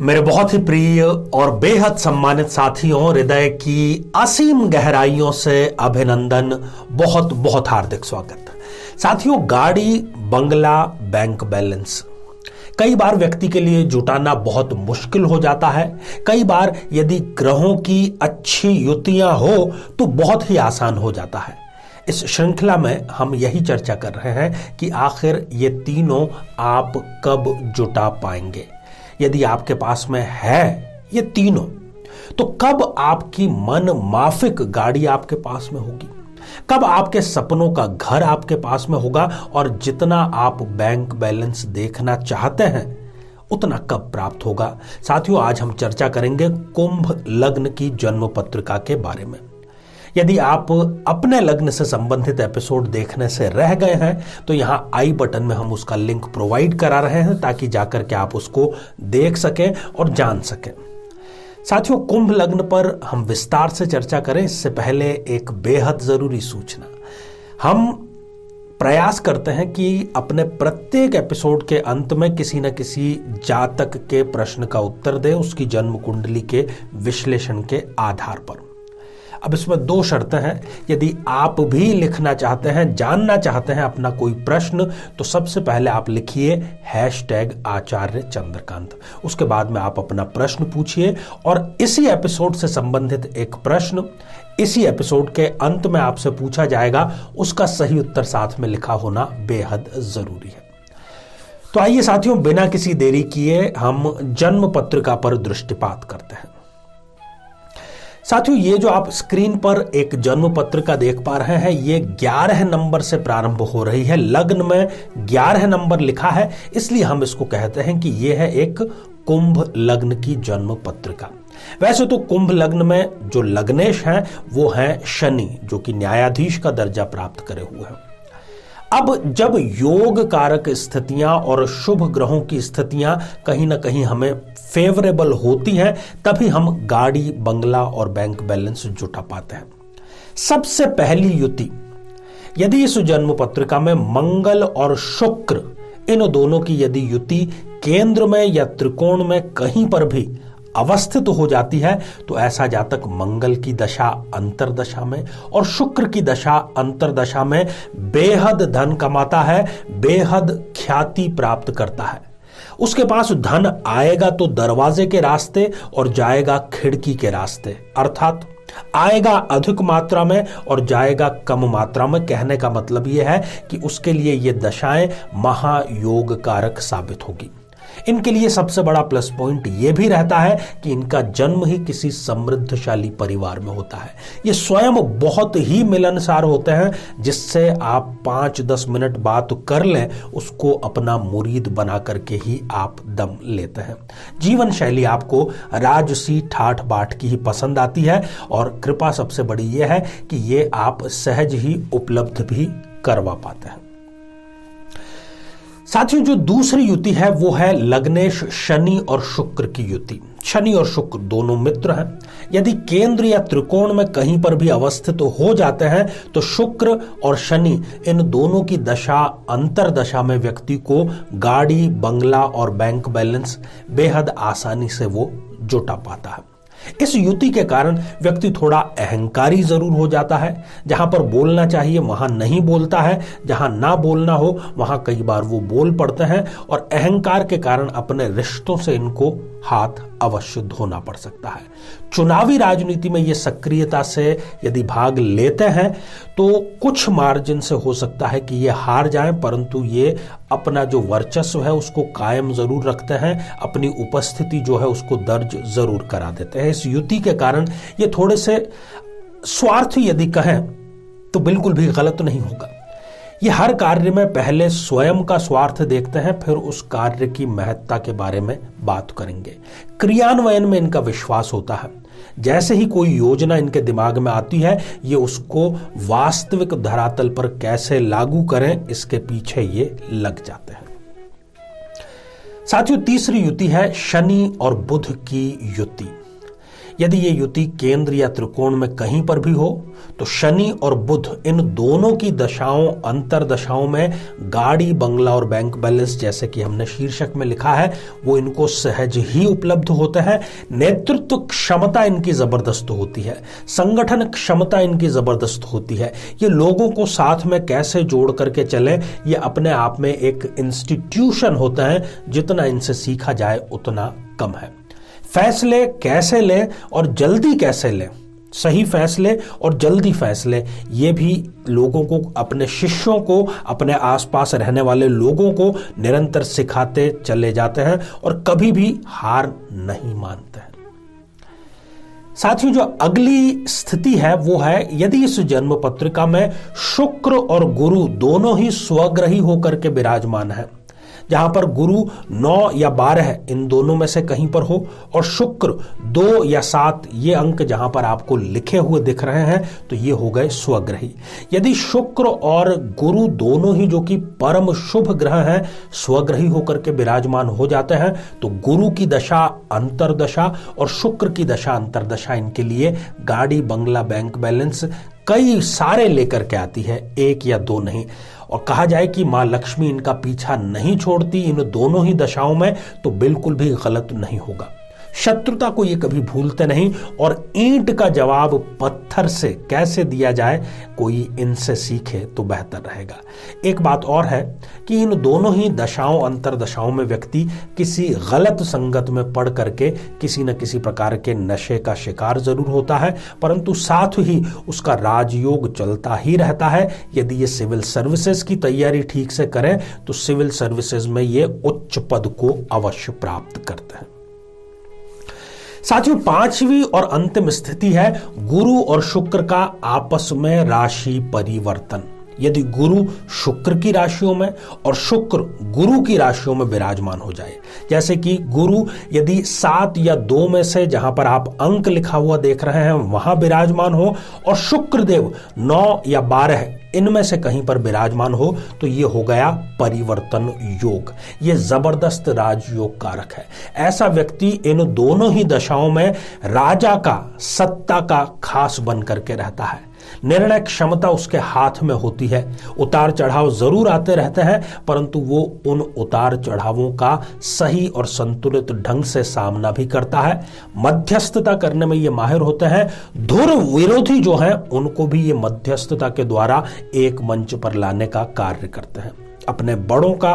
मेरे बहुत ही प्रिय और बेहद सम्मानित साथियों, हृदय की असीम गहराइयों से अभिनंदन, बहुत बहुत हार्दिक स्वागत। साथियों, गाड़ी, बंगला, बैंक बैलेंस। कई बार व्यक्ति के लिए जुटाना बहुत मुश्किल हो जाता है। कई बार यदि ग्रहों की अच्छी युतियाँ हो तो बहुत ही आसान हो जाता है। इस श्रृंखला में हम यही चर्चा कर रहे हैं कि आखिर ये तीनों आप कब जुटा पाएँगे। यदि आपके पास में है ये तीनों तो कब आपकी मन माफिक गाड़ी आपके पास में होगी? कब आपके सपनों का घर आपके पास में होगा? और जितना आप बैंक बैलेंस देखना चाहते हैं, उतना कब प्राप्त होगा? साथियों, आज हम चर्चा करेंगे कुंभ लग्न की जन्म पत्रिका के बारे में। यदि आप अपने लग्न से संबंधित एपिसोड देखने से रह गए हैं तो यहाँ आई बटन में हम उसका लिंक प्रोवाइड करा रहे हैं ताकि जाकर के आप उसको देख सकें और जान सकें। साथियों, कुंभ लग्न पर हम विस्तार से चर्चा करें। इससे पहले एक बेहद ज़रूरी सूचना। हम प्रयास करते हैं कि अपने प्रत्येक एपिसोड के अंत में किसी न किसी जातक के प्रश्न का उत्तर दें, उसकी जन्म कुंडली के विश्लेषण के आधार पर। अब इसमें दो शर्तें हैं। यदि आप भी लिखना चाहते हैं, जानना चाहते हैं अपना कोई प्रश्न तो सबसे पहले आप लिखिए हैश टैग आचार्य चंद्रकांत। उसके बाद में आप अपना प्रश्न पूछिए और इसी एपिसोड से संबंधित एक प्रश्न, इसी एपिसोड के अंत में आपसे पूछा जाएगा। उसका सही उत्तर साथ में लिखा होना बेहद ज़रूरी है। तो आइए साथियों, बिना किसी देरी किए हम जन्म पत्रिका पर दृष्टिपात करते हैं। साथियों, ये जो आप स्क्रीन पर एक जन्म पत्रिका देख पा रहे हैं, ये 11 नंबर से प्रारंभ हो रही है। लग्न में 11 नंबर लिखा है, इसलिए हम इसको कहते हैं कि ये है एक कुंभ लग्न की जन्म पत्रिका वैसे तो कुंभ लग्न में जो लग्नेश हैं, वो हैं शनि, जो कि न्यायाधीश का दर्जा प्राप्त करे हुए हैं। अब जब योग कारक स्थितियाँ और शुभ ग्रहों की स्थितियाँ कहीं ना कहीं हमें फेवरेबल होती हैं, तभी हम गाड़ी, बंगला और बैंक बैलेंस जुटा पाते हैं। सबसे पहली युति, यदि इस जन्म पत्रिका में मंगल और शुक्र इन दोनों की यदि युति केंद्र में या त्रिकोण में कहीं पर भी अवस्थित हो जाती है तो ऐसा जातक मंगल की दशा अंतरदशा में और शुक्र की दशा अंतरदशा में बेहद धन कमाता है, बेहद ख्याति प्राप्त करता है। उसके पास धन आएगा तो दरवाजे के रास्ते और जाएगा खिड़की के रास्ते। अर्थात, आएगा अधिक मात्रा में और जाएगा कम मात्रा में। कहने का मतलब यह है कि उसके लिए यह दशाएँ महायोग कारक साबित होगी। इनके लिए सबसे बड़ा प्लस पॉइंट यह भी रहता है कि इनका जन्म ही किसी समृद्धशाली परिवार में होता है। ये स्वयं बहुत ही मिलनसार होते हैं, जिससे आप पाँच दस मिनट बात कर लें, उसको अपना मुरीद बना करके ही आप दम लेते हैं। जीवन शैली आपको राजसी ठाठ बाट की ही पसंद आती है, और कृपा सबसे बड़ी यह है कि ये आप सहज ही उपलब्ध भी करवा पाते हैं। साथियों, जो दूसरी युति है, वो है लग्नेश, शनि और शुक्र की युति। शनि और शुक्र दोनों मित्र हैं। यदि केंद्र या त्रिकोण में कहीं पर भी अवस्थित तो हो जाते हैं तो शुक्र और शनि, इन दोनों की दशा अंतर दशा में व्यक्ति को गाड़ी, बंगला और बैंक बैलेंस बेहद आसानी से वो जुटा पाता है। इस युति के कारण व्यक्ति थोड़ा अहंकारी ज़रूर हो जाता है। जहाँ पर बोलना चाहिए, वहाँ नहीं बोलता है। जहाँ ना बोलना हो, वहाँ कई बार वो बोल पड़ते हैं और अहंकार के कारण अपने रिश्तों से इनको हाथ अवश्य धोना पड़ सकता है। चुनावी राजनीति में ये सक्रियता से यदि भाग लेते हैं तो कुछ मार्जिन से हो सकता है कि ये हार जाएँ, परंतु ये अपना जो वर्चस्व है, उसको कायम ज़रूर रखते हैं, अपनी उपस्थिति जो है, उसको दर्ज ज़रूर करा देते हैं। इस युति के कारण ये थोड़े से स्वार्थ यदि कहें तो बिल्कुल भी गलत नहीं होगा। ये हर कार्य में पहले स्वयं का स्वार्थ देखते हैं, फिर उस कार्य की महत्ता के बारे में बात करेंगे। क्रियान्वयन में इनका विश्वास होता है। जैसे ही कोई योजना इनके दिमाग में आती है, ये उसको वास्तविक धरातल पर कैसे लागू करें, इसके पीछे ये लग जाते हैं। साथियों, तीसरी युति है शनि और बुध की युति। यदि ये युति केंद्र या त्रिकोण में कहीं पर भी हो तो शनि और बुध इन दोनों की दशाओं, अंतर दशाओं में गाड़ी, बंगला और बैंक बैलेंस जैसे कि हमने शीर्षक में लिखा है, वो इनको सहज ही उपलब्ध होते हैं। नेतृत्व क्षमता इनकी ज़बरदस्त होती है। संगठन क्षमता इनकी ज़बरदस्त होती है। ये लोगों को साथ में कैसे जोड़ करके चले, ये अपने आप में एक इंस्टीट्यूशन होता है। जितना इनसे सीखा जाए, उतना कम है। फैसले कैसे लें और जल्दी कैसे लें? सही फैसले और जल्दी फैसले, ये भी लोगों को, अपने शिष्यों को, अपने आसपास रहने वाले लोगों को निरंतर सिखाते चले जाते हैं और कभी भी हार नहीं मानते हैं। साथियों, जो अगली स्थिति है, वो है यदि इस जन्म पत्रिका में शुक्र और गुरु दोनों ही स्वग्रही होकर के विराजमान है जहाँ पर गुरु नौ या बारह इन दोनों में से कहीं पर हो, और शुक्र दो या सात, ये अंक जहाँ पर आपको लिखे हुए दिख रहे हैं तो ये हो गए स्वग्रही। यदि शुक्र और गुरु दोनों ही जो कि परम शुभ ग्रह हैं, स्वग्रही होकर के विराजमान हो जाते हैं तो गुरु की दशा अंतरदशा और शुक्र की दशा अंतरदशा इनके लिए गाड़ी, बंगला, बैंक बैलेंस कई सारे लेकर के आती है, एक या दो नहीं। और कहा जाए कि माँ लक्ष्मी इनका पीछा नहीं छोड़ती इन दोनों ही दशाओं में तो बिल्कुल भी गलत नहीं होगा। शत्रुता को ये कभी भूलते नहीं, और ईंट का जवाब पत्थर से कैसे दिया जाए, कोई इनसे सीखे तो बेहतर रहेगा। एक बात और है कि इन दोनों ही दशाओं अंतर दशाओं में व्यक्ति किसी गलत संगत में पढ़ करके किसी न किसी प्रकार के नशे का शिकार ज़रूर होता है, परंतु साथ ही उसका राजयोग चलता ही रहता है। यदि ये सिविल सर्विसेज़ की तैयारी ठीक से करें तो सिविल सर्विसेज़ में ये उच्च पद को अवश्य प्राप्त करते हैं। साथियों, पांचवी और अंतिम स्थिति है गुरु और शुक्र का आपस में राशि परिवर्तन। यदि गुरु शुक्र की राशियों में और शुक्र गुरु की राशियों में विराजमान हो जाए, जैसे कि गुरु यदि सात या दो में से जहाँ पर आप अंक लिखा हुआ देख रहे हैं, वहाँ विराजमान हो, और शुक्र देव नौ या बारह इनमें से कहीं पर विराजमान हो तो ये हो गया परिवर्तन योग। ये ज़बरदस्त राजयोग कारक है। ऐसा व्यक्ति इन दोनों ही दशाओं में राजा का, सत्ता का खास बन करके रहता है। निर्णय क्षमता उसके हाथ में होती है। उतार चढ़ाव ज़रूर आते रहते हैं, परंतु वो उन उतार चढ़ावों का सही और संतुलित ढंग से सामना भी करता है। मध्यस्थता करने में ये माहिर होते हैं। धुर विरोधी जो हैं, उनको भी ये मध्यस्थता के द्वारा एक मंच पर लाने का कार्य करते हैं। अपने बड़ों का,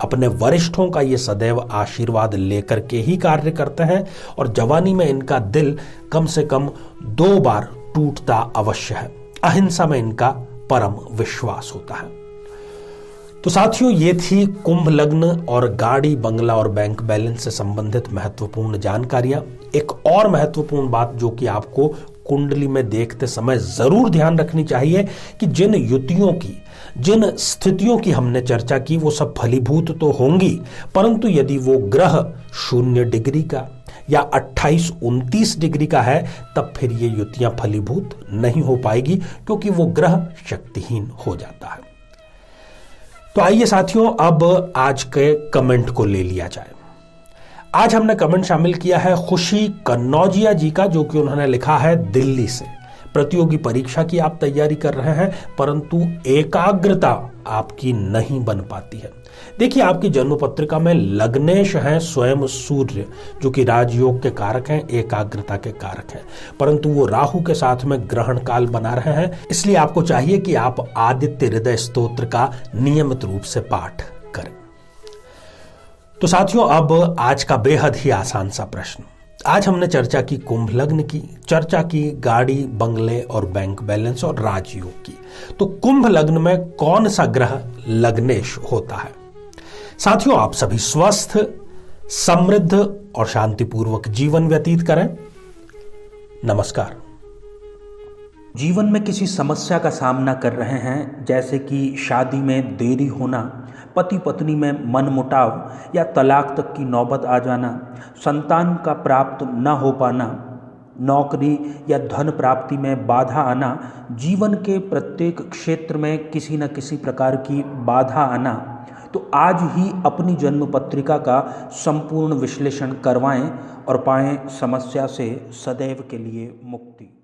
अपने वरिष्ठों का ये सदैव आशीर्वाद लेकर के ही कार्य करते हैं। और जवानी में इनका दिल कम से कम दो बार टूटता अवश्य है। अहिंसा में इनका परम विश्वास होता है। तो साथियों, ये थी कुंभ लग्न और गाड़ी, बंगला और बैंक बैलेंस से संबंधित महत्वपूर्ण जानकारियाँ। एक और महत्वपूर्ण बात जो कि आपको कुंडली में देखते समय ज़रूर ध्यान रखनी चाहिए कि जिन युतियों की, जिन स्थितियों की हमने चर्चा की, वो सब फलीभूत तो होंगी, परंतु यदि वो ग्रह शून्य डिग्री का या 28 29 डिग्री का है, तब फिर ये युतियाँ फलीभूत नहीं हो पाएगी, क्योंकि वो ग्रह शक्तिहीन हो जाता है। तो आइए साथियों, अब आज के कमेंट को ले लिया जाए। आज हमने कमेंट शामिल किया है खुशी कन्नौजिया जी का, जो कि उन्होंने लिखा है दिल्ली से। प्रतियोगी परीक्षा की आप तैयारी कर रहे हैं, परंतु एकाग्रता आपकी नहीं बन पाती है। देखिए, आपकी जन्म पत्रिका में लग्नेश है स्वयं सूर्य, जो कि राजयोग के कारक हैं, एकाग्रता के कारक हैं। परंतु वो राहु के साथ में ग्रहण काल बना रहे हैं, इसलिए आपको चाहिए कि आप आदित्य हृदय स्त्रोत्र का नियमित रूप से पाठ करें। तो साथियों, अब आज का बेहद ही आसान सा प्रश्न। आज हमने चर्चा की कुंभ लग्न की, चर्चा की गाड़ी, बंगले और बैंक बैलेंस और राजयोग की। तो कुंभ लग्न में कौन सा ग्रह लग्नेश होता है? साथियों, आप सभी स्वस्थ, समृद्ध और शांतिपूर्वक जीवन व्यतीत करें। नमस्कार। जीवन में किसी समस्या का सामना कर रहे हैं, जैसे कि शादी में देरी होना पति पत्नी में मन मुटाव या तलाक तक की नौबत आ जाना, संतान का प्राप्त न हो पाना, नौकरी या धन प्राप्ति में बाधा आना, जीवन के प्रत्येक क्षेत्र में किसी न किसी प्रकार की बाधा आना तो आज ही अपनी जन्म पत्रिका का संपूर्ण विश्लेषण करवाएँ और पाएँ समस्या से सदैव के लिए मुक्ति।